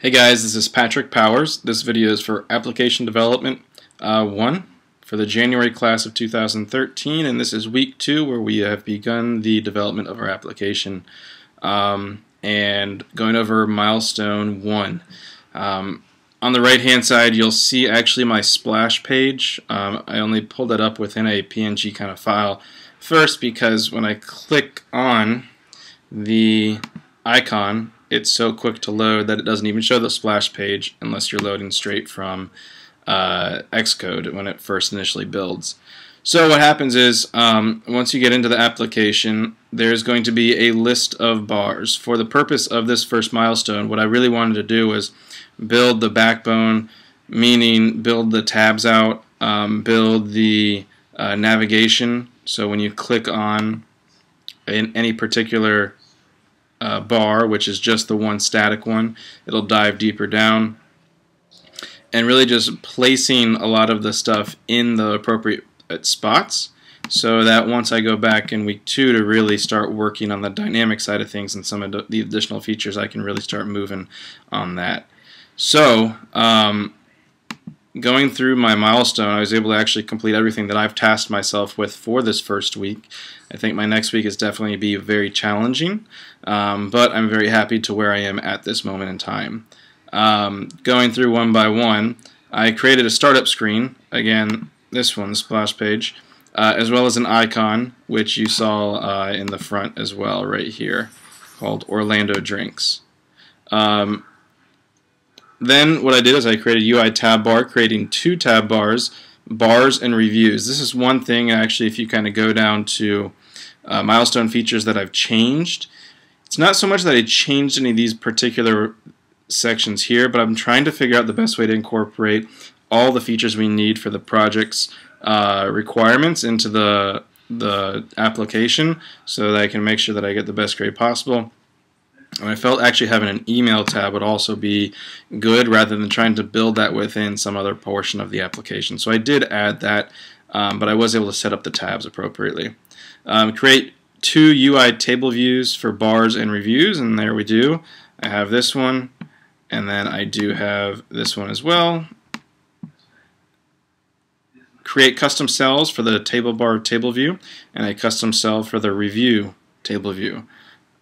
Hey guys, this is Patrick Powers. This video is for Application Development uh, 1 for the January class of 2013, and this is week 2 where we have begun the development of our application um, and going over milestone 1. Um, on the right hand side you'll see actually my splash page. Um, I only pulled that up within a PNG kind of file first because when I click on the icon it's so quick to load that it doesn't even show the splash page unless you're loading straight from uh, Xcode when it first initially builds. So what happens is um, once you get into the application there's going to be a list of bars. For the purpose of this first milestone what I really wanted to do was build the backbone meaning build the tabs out, um, build the uh, navigation so when you click on in any particular uh, bar, which is just the one static one. It'll dive deeper down and really just placing a lot of the stuff in the appropriate uh, spots so that once I go back in week two to really start working on the dynamic side of things and some of the additional features, I can really start moving on that. So, um, going through my milestone, I was able to actually complete everything that I've tasked myself with for this first week. I think my next week is definitely be very challenging, um, but I'm very happy to where I am at this moment in time. Um, going through one by one, I created a startup screen, again, this one, the splash page, uh, as well as an icon, which you saw uh, in the front as well, right here, called Orlando Drinks. Um, then what I did is I created UI tab bar, creating two tab bars, bars and reviews. This is one thing actually if you kind of go down to uh, milestone features that I've changed. It's not so much that I changed any of these particular sections here, but I'm trying to figure out the best way to incorporate all the features we need for the project's uh, requirements into the the application so that I can make sure that I get the best grade possible. And I felt actually having an email tab would also be good rather than trying to build that within some other portion of the application. So I did add that, um, but I was able to set up the tabs appropriately. Um, create two UI table views for bars and reviews, and there we do. I have this one, and then I do have this one as well. Create custom cells for the table bar table view, and a custom cell for the review table view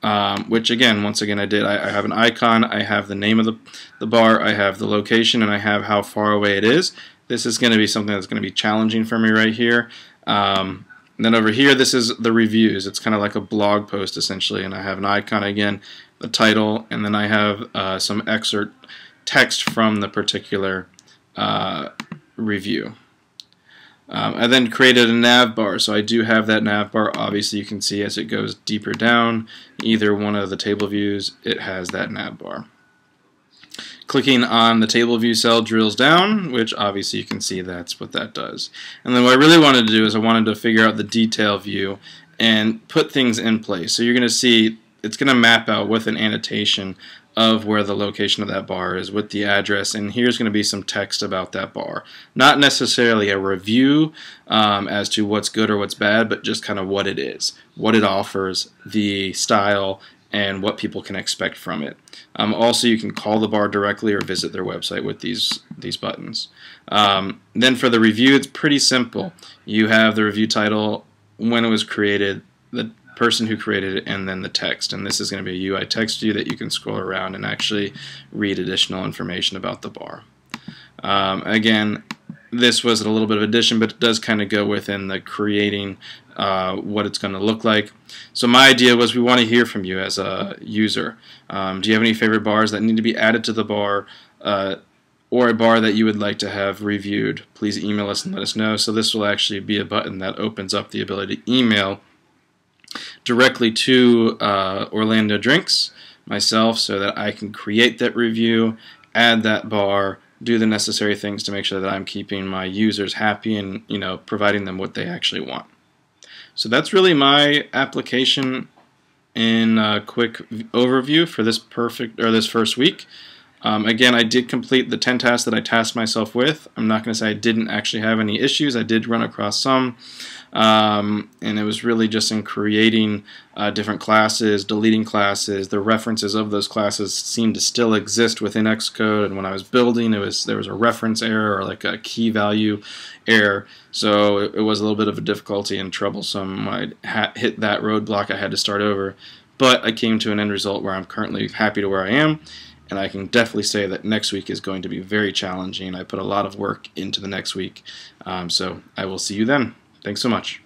um, which again, once again I did. I, I, have an icon, I have the name of the, the bar, I have the location, and I have how far away it is. This is going to be something that's going to be challenging for me right here. Um, then over here, this is the reviews. It's kind of like a blog post essentially, and I have an icon again, the title, and then I have uh, some excerpt text from the particular uh, review. Um, I then created a nav bar, so I do have that nav bar. Obviously, you can see as it goes deeper down, either one of the table views, it has that nav bar. Clicking on the table view cell drills down, which obviously you can see that's what that does. And then what I really wanted to do is I wanted to figure out the detail view and put things in place. So you're going to see it's going to map out with an annotation of where the location of that bar is with the address and here's going to be some text about that bar. Not necessarily a review um, as to what's good or what's bad but just kind of what it is what it offers the style and what people can expect from it. Um, also you can call the bar directly or visit their website with these these buttons. Um, then for the review it's pretty simple. You have the review title. When it was created the person who created it and then the text. And this is going to be a UI text view that you can scroll around and actually read additional information about the bar. Um, again, this was a little bit of addition, but it does kind of go within the creating uh, what it's going to look like. So my idea was we want to hear from you as a user. Um, do you have any favorite bars that need to be added to the bar uh, or a bar that you would like to have reviewed? Please email us and let us know. So this will actually be a button that opens up the ability to email directly to uh, Orlando Drinks myself so that I can create that review, add that bar, do the necessary things to make sure that I'm keeping my users happy and you know providing them what they actually want. So that's really my application in a quick overview for this perfect or this first week. Um, again, I did complete the 10 tasks that I tasked myself with. I'm not going to say I didn't actually have any issues. I did run across some. Um, and it was really just in creating uh, different classes, deleting classes. The references of those classes seemed to still exist within Xcode, and when I was building, it was there was a reference error or like a key value error. So it, it was a little bit of a difficulty and troublesome. When I hit that roadblock, I had to start over. But I came to an end result where I'm currently happy to where I am and I can definitely say that next week is going to be very challenging. I put a lot of work into the next week, um, so I will see you then. Thanks so much.